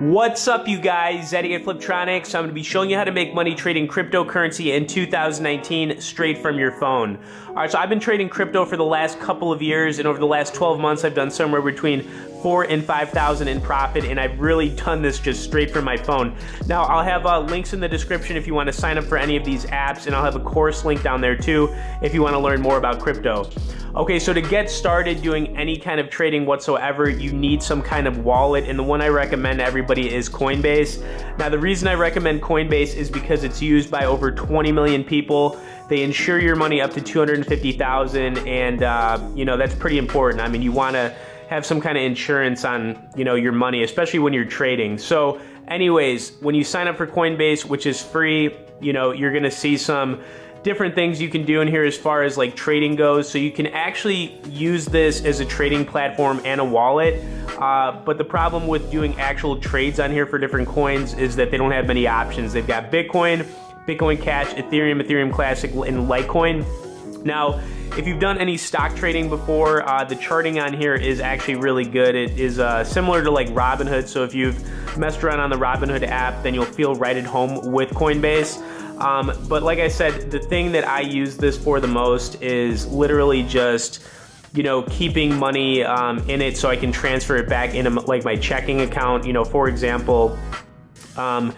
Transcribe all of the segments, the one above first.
What's up, you guys? Eddie at Fliptroniks. I'm going to be showing you how to make money trading cryptocurrency in 2019 straight from your phone. All right, so I've been trading crypto for the last couple of years, and over the last 12 months, I've done somewhere between four and 5,000 in profit, and I've really done this just straight from my phone. Now, I'll have uh, links in the description if you want to sign up for any of these apps, and I'll have a course link down there too if you want to learn more about crypto. Okay, so to get started doing any kind of trading whatsoever, you need some kind of wallet, and the one I recommend to everybody is Coinbase. Now, the reason I recommend Coinbase is because it's used by over 20 million people. They insure your money up to 250,000, and uh, you know that's pretty important. I mean, you want to have some kind of insurance on you know your money, especially when you're trading. So, anyways, when you sign up for Coinbase, which is free, you know you're gonna see some different things you can do in here as far as like trading goes. So you can actually use this as a trading platform and a wallet. Uh, but the problem with doing actual trades on here for different coins is that they don't have many options. They've got Bitcoin, Bitcoin Cash, Ethereum, Ethereum Classic, and Litecoin. Now, if you've done any stock trading before, uh, the charting on here is actually really good. It is uh, similar to like Robinhood. So if you've messed around on the Robinhood app, then you'll feel right at home with Coinbase. Um, but like I said, the thing that I use this for the most is literally just you know, keeping money um, in it so I can transfer it back into like my checking account. You know, for example, um,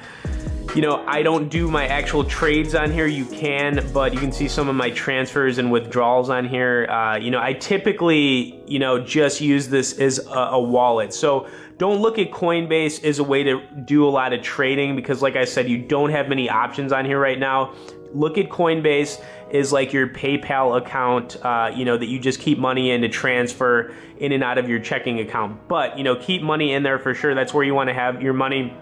you know, I don't do my actual trades on here. You can, but you can see some of my transfers and withdrawals on here. Uh, you know, I typically, you know, just use this as a, a wallet. So don't look at Coinbase as a way to do a lot of trading because, like I said, you don't have many options on here right now. Look at Coinbase is like your PayPal account, uh, you know, that you just keep money in to transfer in and out of your checking account. But, you know, keep money in there for sure. That's where you want to have your money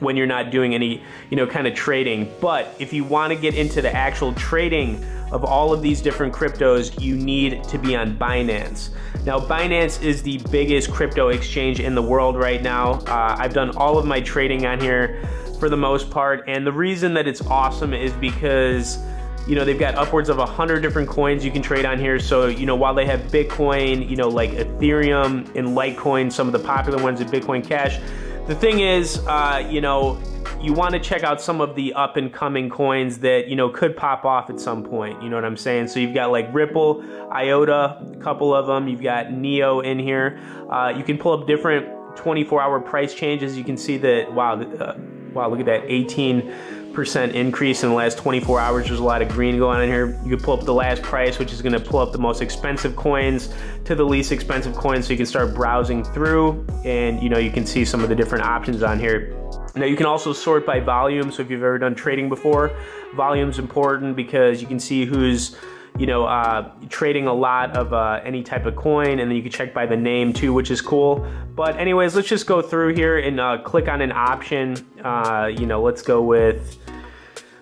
when you're not doing any, you know, kind of trading. But if you want to get into the actual trading of all of these different cryptos, you need to be on Binance. Now, Binance is the biggest crypto exchange in the world right now. Uh, I've done all of my trading on here for the most part, and the reason that it's awesome is because you know they've got upwards of 100 different coins you can trade on here so you know while they have bitcoin you know like ethereum and litecoin some of the popular ones in bitcoin cash the thing is, uh, you know, you want to check out some of the up and coming coins that, you know, could pop off at some point. You know what I'm saying? So you've got like Ripple, IOTA, a couple of them. You've got Neo in here. Uh, you can pull up different 24 hour price changes. You can see that, wow, uh, wow, look at that 18% increase in the last 24 hours. There's a lot of green going on in here. You can pull up the last price, which is gonna pull up the most expensive coins to the least expensive coins so you can start browsing through and you know, you can see some of the different options on here. Now you can also sort by volume. So if you've ever done trading before, volume's important because you can see who's you know, uh, trading a lot of uh, any type of coin, and then you can check by the name too, which is cool. But anyways, let's just go through here and uh, click on an option. Uh, you know, let's go with,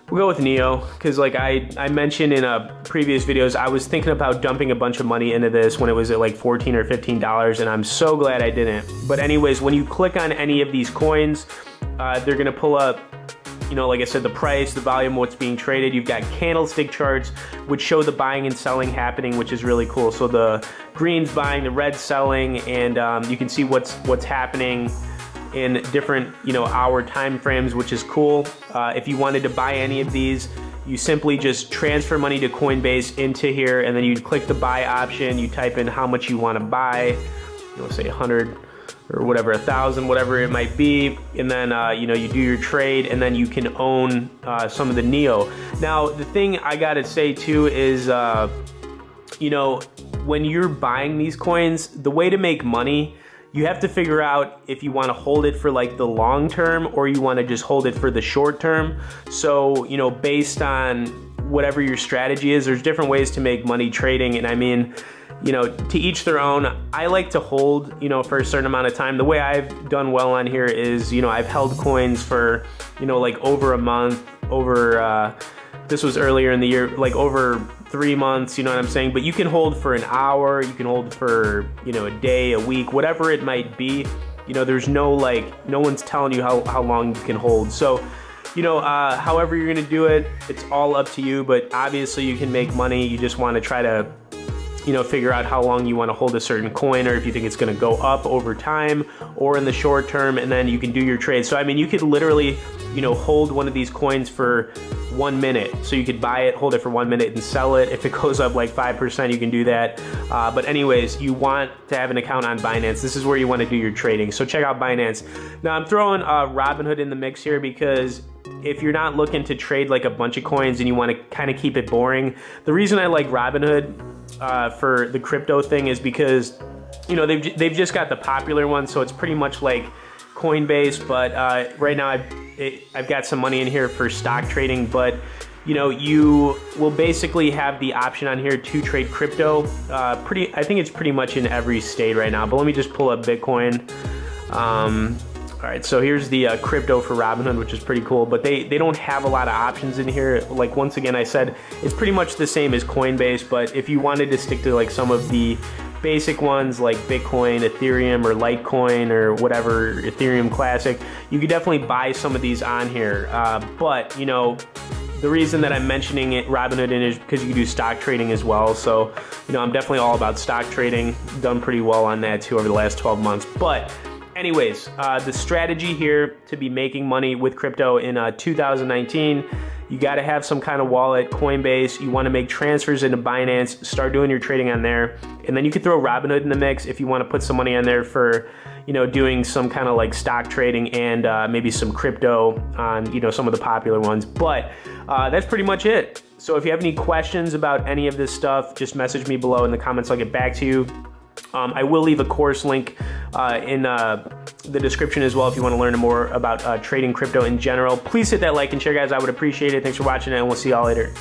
we'll go with Neo, because like I, I mentioned in uh, previous videos, I was thinking about dumping a bunch of money into this when it was at like 14 or $15, and I'm so glad I didn't. But anyways, when you click on any of these coins, uh, they're gonna pull up you know, like I said, the price, the volume, what's being traded. You've got candlestick charts, which show the buying and selling happening, which is really cool. So the green's buying, the red's selling, and um, you can see what's what's happening in different, you know, hour time frames, which is cool. Uh, if you wanted to buy any of these, you simply just transfer money to Coinbase into here, and then you click the buy option. You type in how much you want to buy. You know, say 100 or whatever, a thousand, whatever it might be, and then uh, you know you do your trade, and then you can own uh, some of the Neo. Now, the thing I gotta say too is, uh, you know, when you're buying these coins, the way to make money, you have to figure out if you want to hold it for like the long term or you want to just hold it for the short term. So, you know, based on whatever your strategy is, there's different ways to make money trading, and I mean you know, to each their own. I like to hold, you know, for a certain amount of time. The way I've done well on here is, you know, I've held coins for, you know, like over a month, over, uh, this was earlier in the year, like over three months, you know what I'm saying? But you can hold for an hour, you can hold for, you know, a day, a week, whatever it might be. You know, there's no like, no one's telling you how, how long you can hold. So, you know, uh, however you're gonna do it, it's all up to you, but obviously you can make money. You just wanna try to you know, figure out how long you want to hold a certain coin or if you think it's going to go up over time or in the short term, and then you can do your trade. So, I mean, you could literally, you know, hold one of these coins for one minute. So you could buy it, hold it for one minute, and sell it. If it goes up like 5%, you can do that. Uh, but, anyways, you want to have an account on Binance. This is where you want to do your trading. So, check out Binance. Now, I'm throwing uh, Robinhood in the mix here because if you're not looking to trade like a bunch of coins and you want to kind of keep it boring, the reason I like Robinhood uh, for the crypto thing is because you know they've they've just got the popular one, so it's pretty much like Coinbase. But uh, right now I've it, I've got some money in here for stock trading, but you know you will basically have the option on here to trade crypto. Uh, pretty I think it's pretty much in every state right now. But let me just pull up Bitcoin. Um, all right, so here's the uh, crypto for Robinhood, which is pretty cool, but they, they don't have a lot of options in here. Like, once again, I said, it's pretty much the same as Coinbase, but if you wanted to stick to like some of the basic ones like Bitcoin, Ethereum, or Litecoin, or whatever, Ethereum Classic, you could definitely buy some of these on here. Uh, but, you know, the reason that I'm mentioning it, Robinhood, in is because you can do stock trading as well. So, you know, I'm definitely all about stock trading. Done pretty well on that too over the last 12 months. But anyways, uh, the strategy here to be making money with crypto in uh, 2019, you got to have some kind of wallet, Coinbase. You want to make transfers into Binance, start doing your trading on there, and then you can throw Robinhood in the mix if you want to put some money on there for, you know, doing some kind of like stock trading and uh, maybe some crypto on, you know, some of the popular ones. But uh, that's pretty much it. So if you have any questions about any of this stuff, just message me below in the comments. I'll get back to you. Um, I will leave a course link uh, in uh, the description as well if you want to learn more about uh, trading crypto in general. Please hit that like and share, guys. I would appreciate it. Thanks for watching, and we'll see y'all later.